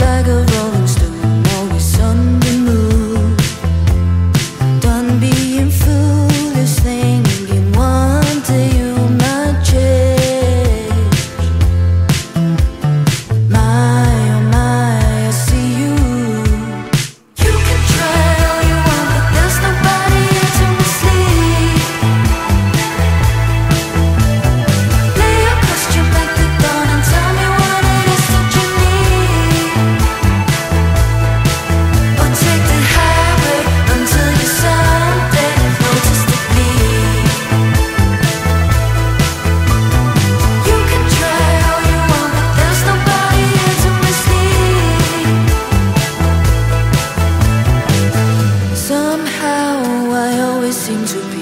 you're just seem to be